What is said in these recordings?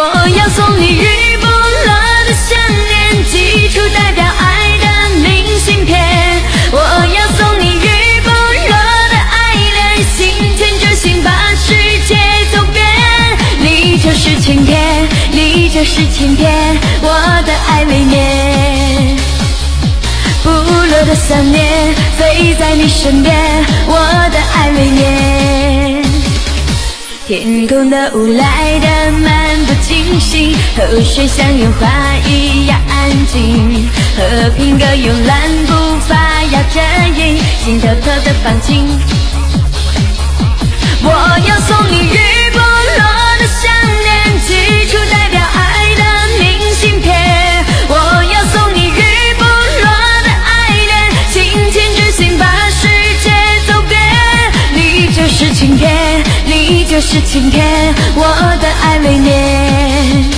我要送你日不落的想念，寄出代表爱的明信片。我要送你日不落的爱恋，心牵着心把世界走遍。你就是晴天，你就是晴天，我的爱未眠。不落的想念，飞在你身边，我的爱未眠。天空的雾来得漫不经心，河水像油画一样安静，和平鸽慵懒步伐摇着影，心偷偷的放晴。是晴天，我的爱未眠。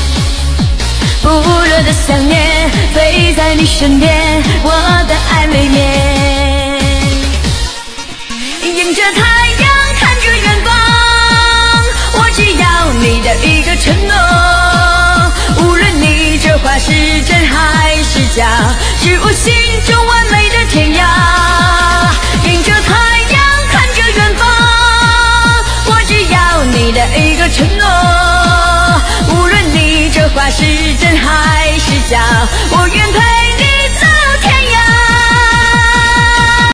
不落的想念，飞在你身边，我的爱未眠。迎着太阳，看着远方，我只要你的一个承诺。无论你这话是真还是假，是我心中完美承诺。无论你这话是真还是假，我愿陪。